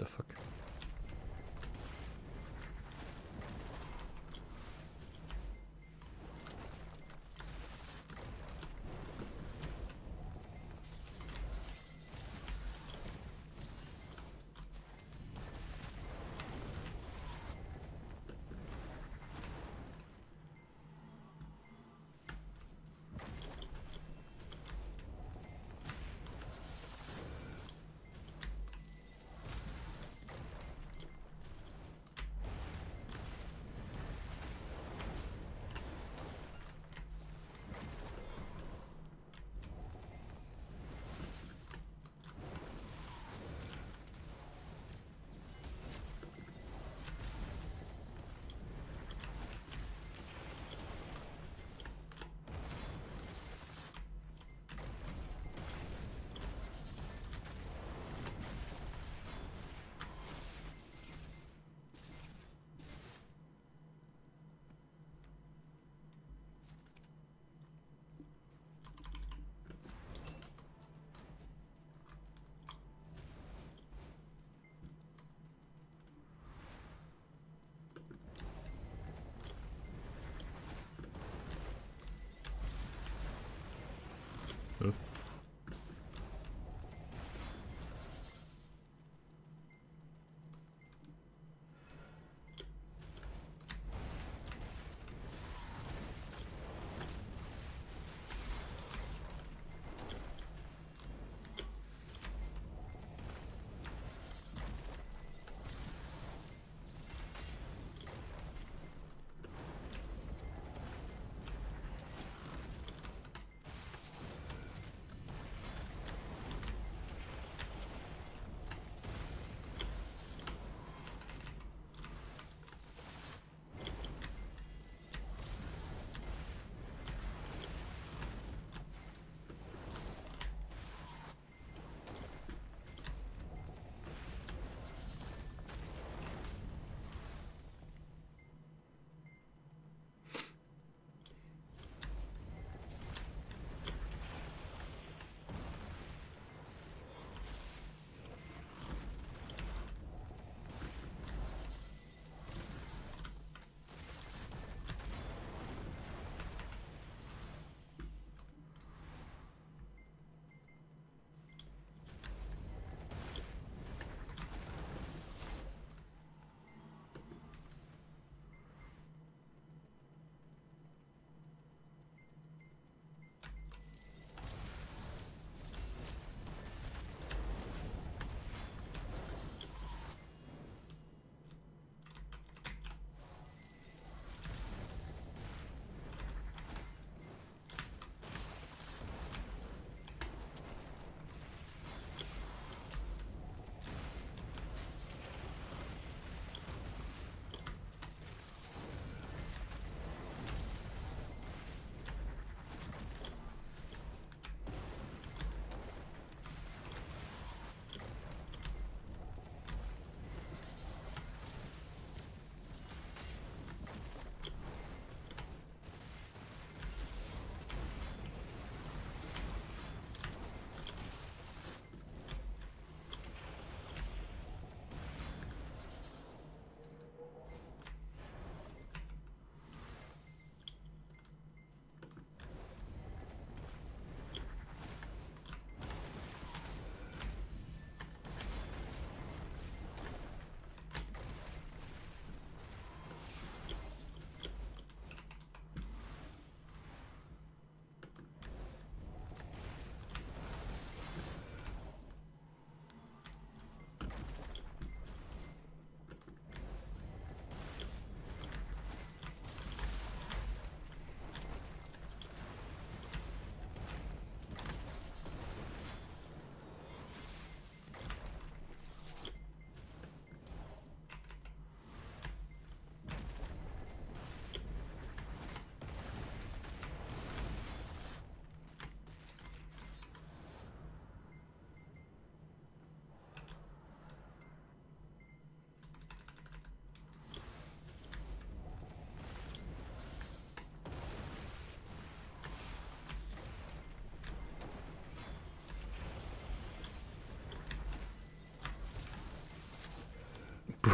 the fuck?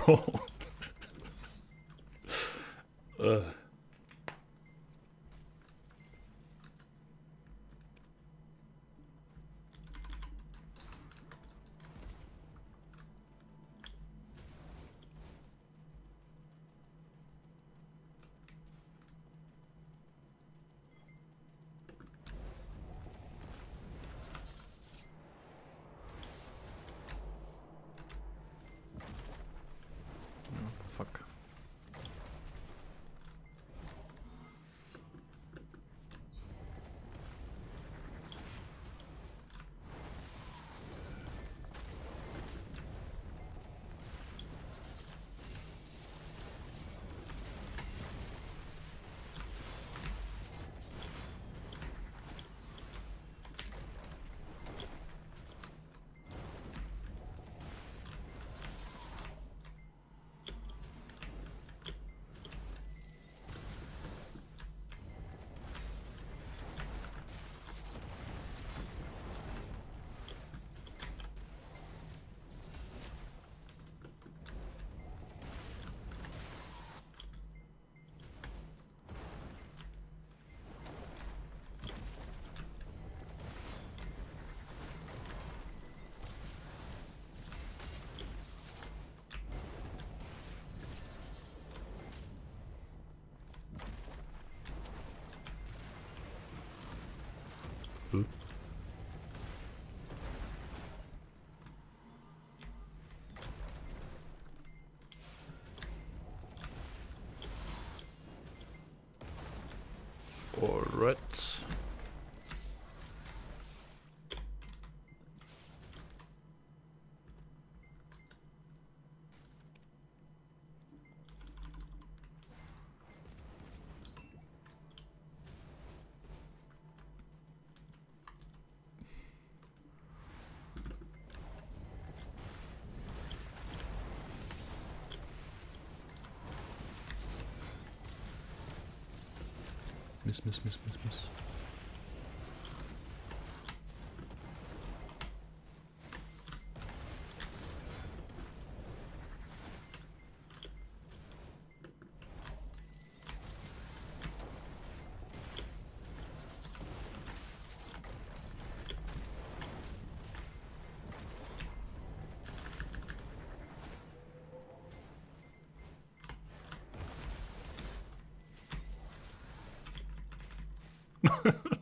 Bro. uh. Fuck. Alright. Miss, miss, miss, miss, miss.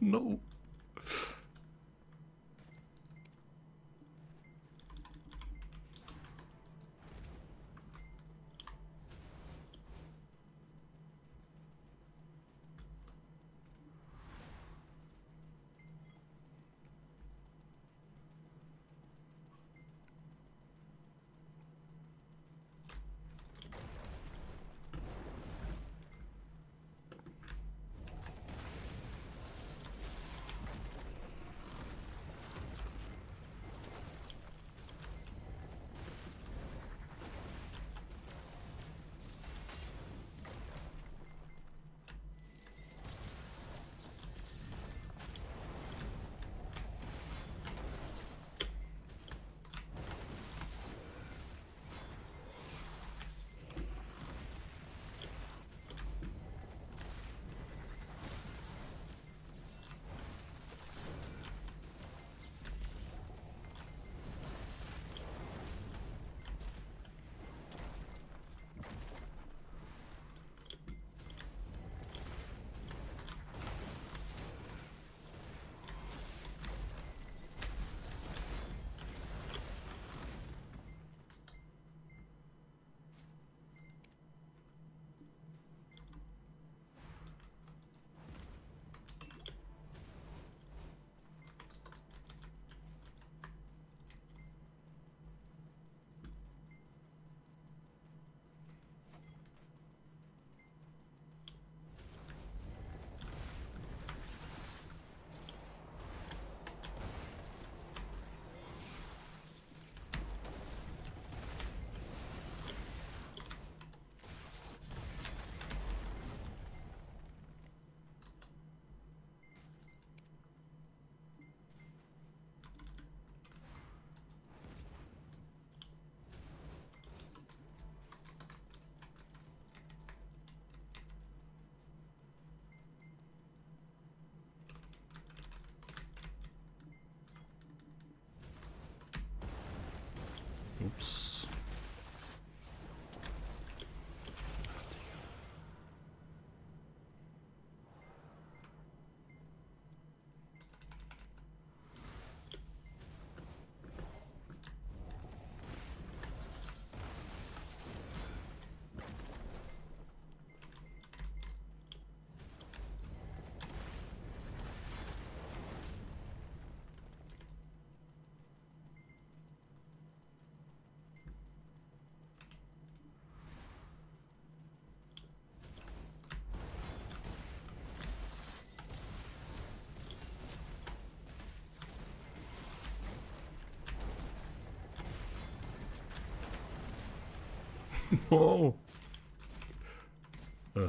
No. no. Uh.